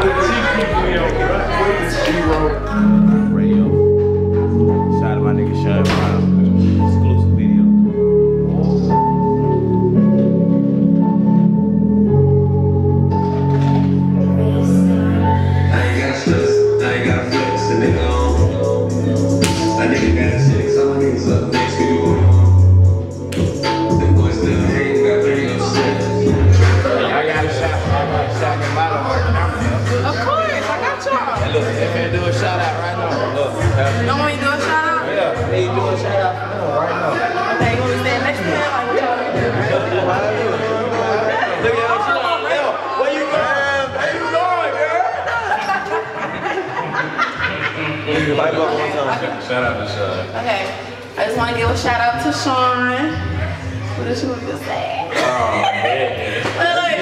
Radio. Light up one time. Shout out to Sean. Okay, I just want to give a shout out to Sean. What does she want to say? Oh, Wait,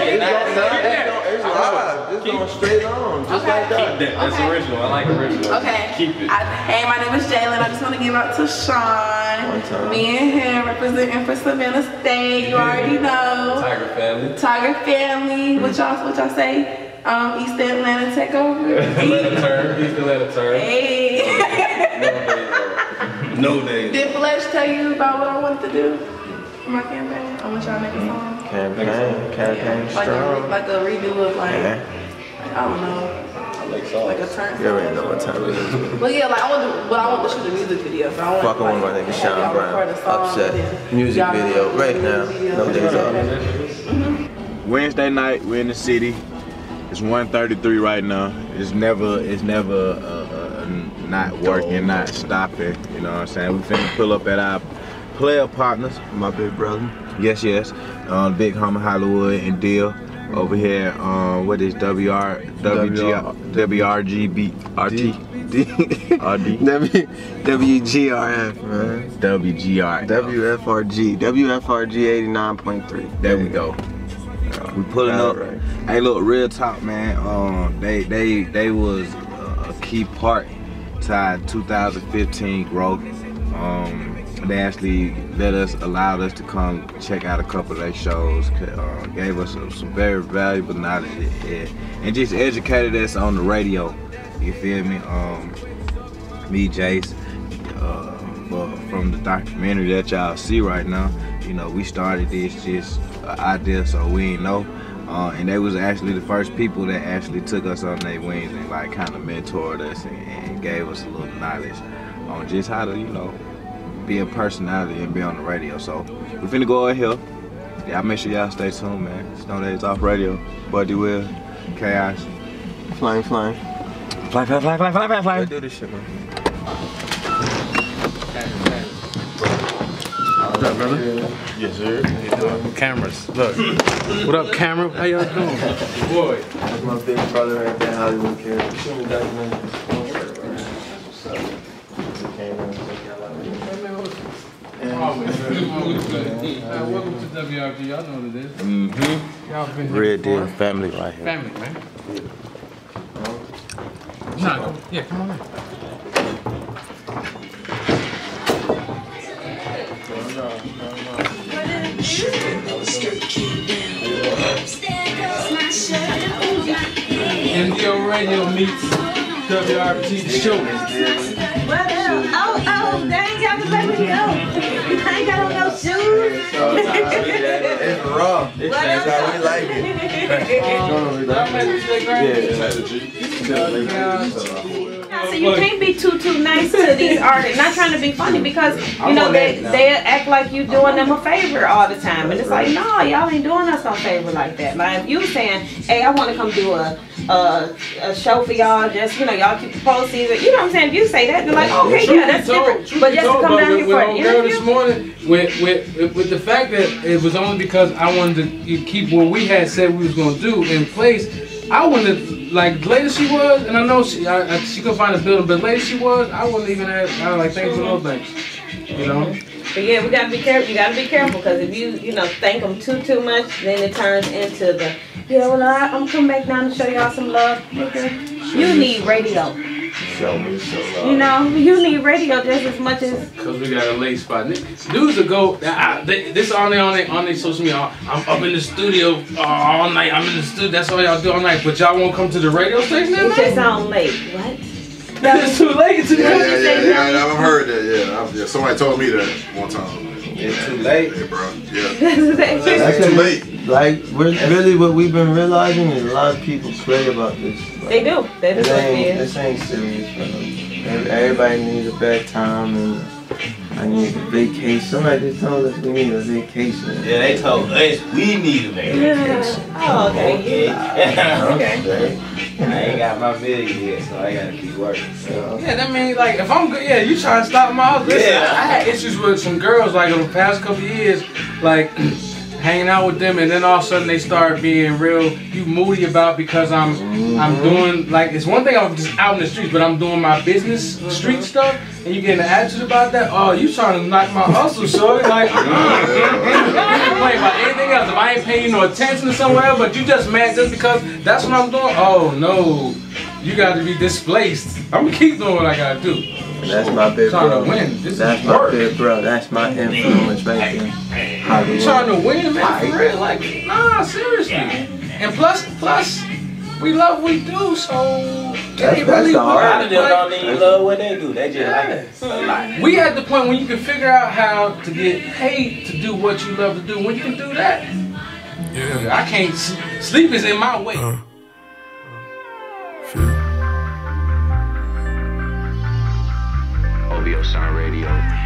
wait. It's live. Just going straight on. Just like Keep that. that. That's Okay. original. I like original. Okay. Keep it. I, hey, my name is Jalen. I just want to give out to Sean. One time. Me and him representing for Savannah State. You already know. Tiger family. Tiger family. What y'all? What y'all say? Um, East Atlanta takeover. Let it turn. He's gonna turn. hey. No days. Did Fletch tell you about what I wanted to do for my campaign? I want y'all to make a song. Campaign, campaign Like a, re- strong. like a redo of like, Yeah. I don't know, I like songs. like a turn. You already know what time it is. But yeah, like I want to, but I want to shoot a music video. So I want Fucking with my like, nigga have Sean y'all record a Brown. song, Upset. Music video right now. video. No days off. Wednesday night, we're in the city. It's 1:33 right now. It's never, it's never uh, uh, not working, not stopping. You know what I'm saying? We finna pull up at our player partners. My big brother. Yes, yes. Um, Big Homie Hollywood and Deal over here. Um, what is WR, WG, WRGB, RT, D. RD, W WGRF man. WGR. WFRG. WFRG 89.3. There we go. We pulling up. right. Hey, look, real talk, man. Um, they they they was a key part to our 2015 growth. Um, they actually let us, allowed us to come check out a couple of their shows. Uh, gave us some, some very valuable knowledge and, and just educated us on the radio. You feel me? Um, me, Jace, uh, from the documentary that y'all see right now. You know, we started this just an idea so we ain't know. Uh, and they was actually the first people that actually took us on their wings and like kind of mentored us and, and gave us a little knowledge on just how to, you know, be a personality and be on the radio. So we finna go out here. Y'all make sure y'all stay tuned, man. Snow Days Off Radio. Buddy Will, Chaos. Flying, flying. Fly, fly, fly, fly, fly, fly, fly. Let's do this shit, man. What's up, brother? Yes, sir. Cameras. Look. what up, camera? How y'all doing? Boy. That's my big brother right there, Hollywood kid. You seen the documentary? Came in, check y'all out. welcome to WRG. Y'all know what it is. Mm-hmm. Y'all been here Red before. Deer family right here. Family, man. Nah, come, yeah, come on in. NDO Radio meets WRG show. Oh, oh, they ain't got to let me go. I ain't got on no shoes. It's raw. That's how we like it. So you can't be too too nice to these artists. Not trying to be funny because you know they they act like you doing them a favor all the time, and it's like no, y'all ain't doing us no favor like that. Like if you saying, hey, I want to come do a uh, a show for y'all. Just you know, y'all keep the postseason. You know what I'm saying? If you say that, they're like, okay, Truth yeah, that's told- different. But just to come down with, here for an old girl this morning, with, with with the fact that it was only because I wanted to keep what we had said we was gonna do in place. I wouldn't have, like later she was, and I know she I, I, she could find a building, but later she was, I wouldn't even have I like thanks for no thanks. You know, But yeah, we gotta be careful. You gotta be careful because if you you know thank them too too much, then it turns into the yeah. Well, I, I'm coming back down to show y'all some love. You need radio. Show me some love. You know, you need radio just as much as cause we got a late spot. Niggas- Dudes will go. I, they, this on their on their on their social media. I'm up in the studio uh, all night. I'm in the studio. That's all y'all do all night. But y'all won't come to the radio station at it night. just sound late. What? it's too late to Yeah, do yeah, yeah, yeah, I've heard that. Yeah, I've, yeah, somebody told me that one time. It's too late. Yeah, bro. Yeah, That's it's too late. Like, we're, really, what we've been realizing is a lot of people play about this. Like, They do. They do. This ain't, this ain't serious, bro. Everybody needs a bedtime and I need a vacation. Somebody just told us we need a vacation. Yeah, they told us we need a vacation. Oh, okay. Yeah. okay. I ain't got my million yet, so I gotta keep working. So. Yeah, that means like if I'm good, yeah, you trying to stop my house. Listen, Yeah. I had issues with some girls like in the past couple years, like hanging out with them, and then all of a sudden they start being real you moody about because I'm I'm doing like it's one thing I'm just out in the streets, but I'm doing my business street stuff, and you getting an attitude about that. Oh, you trying to knock my hustle, shorty? Like, uh-uh. you ain't complaining about anything else. If I ain't paying you no attention to somewhere, but you just mad just because that's what I'm doing. Oh no. You got to be displaced. I'm gonna keep doing what I gotta do. That's my big Trying bro. to win. This That's is my work. big bro. That's my influence right there. How You trying to win, man? For real? Like, nah, seriously. And plus, plus, we love what we do, so That's- it ain't that's really the A lot of them don't even love what they do. They just Yeah. like it a lot. We at the point when you can figure out how to get paid to do what you love to do. When you can do that, yeah. I can't. Sleep is in my way. Uh-huh. OVO Sound Radio.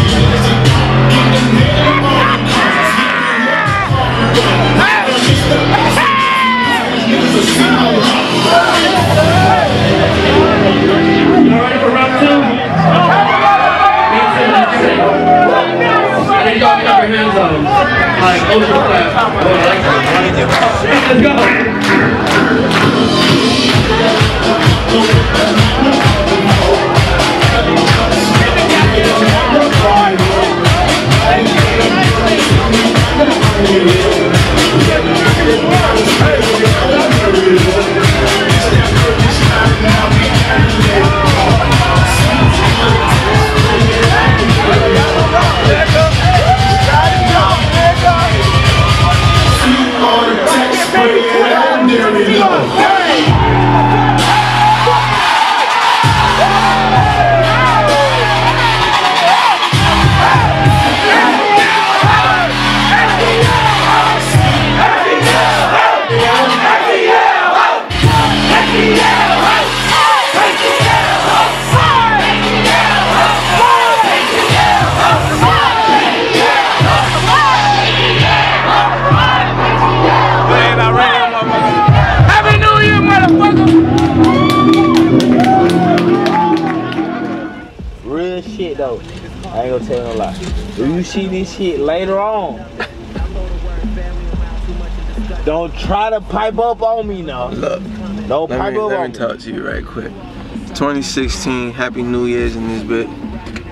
I ain't gonna tell you no lie. If you see this shit later on, don't try to pipe up on me now. Look, Don't let pipe me, up let on me me. talk to you right quick. 2016, Happy New Year's in this bit.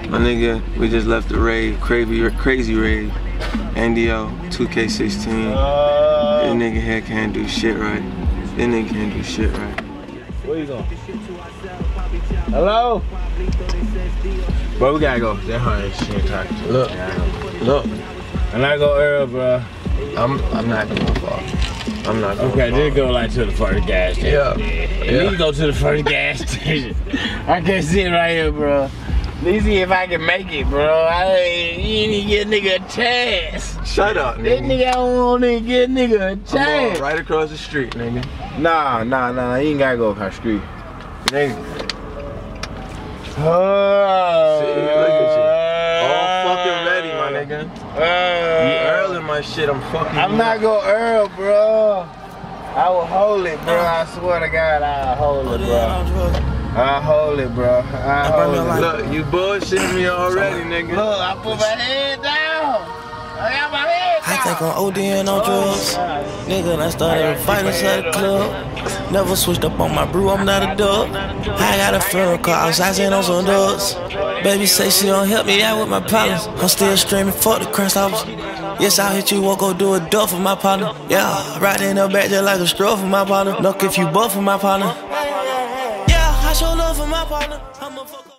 My nigga, we just left the rave, crazy, crazy rave. NDO, 2K16. Uh, This nigga here can't do shit right. This nigga can't do shit right. Where you going? Hello? Bro, we gotta go. That she ain't talking to. Look. Yeah, I know. Look, And I go Earl, bro. I'm I'm not going far. I'm not going Okay, just go like to the first gas station. Yeah. At Yeah. least go to the first gas station. I can sit right here, bro. Let me see if I can make it, bro. I ain't, even get nigga a chance. Shut up, This nigga. nigga don't want to get a nigga a I'm chance. right across the street, nigga. Nah, nah, nah. You ain't gotta go across the street. Nigga. Oh, See, look at you. All fucking ready, my nigga. Uh, you Earl in my shit, I'm fucking I'm you not up. gonna Earl, bro. I will hold it, bro. I swear to God, I'll hold it, bro. I'll hold it, bro. I'll hold it. Look, you bullshitting me already, nigga. Look, I put my head down. I got my head I down. think I'm ODing on drugs. Nigga, I started a fight inside the club. Never switched up on my brew, I'm not a dog. I got a funeral car outside sitting on some dogs. Baby say she don't help me out with my problems. I'm still streaming, fuck the crash house. Yes, I'll hit you, won't go do a duck for my partner. Yeah, right in the back just like a stroll for my partner. Look if you buff for my partner. For my partner. I'm a fuck-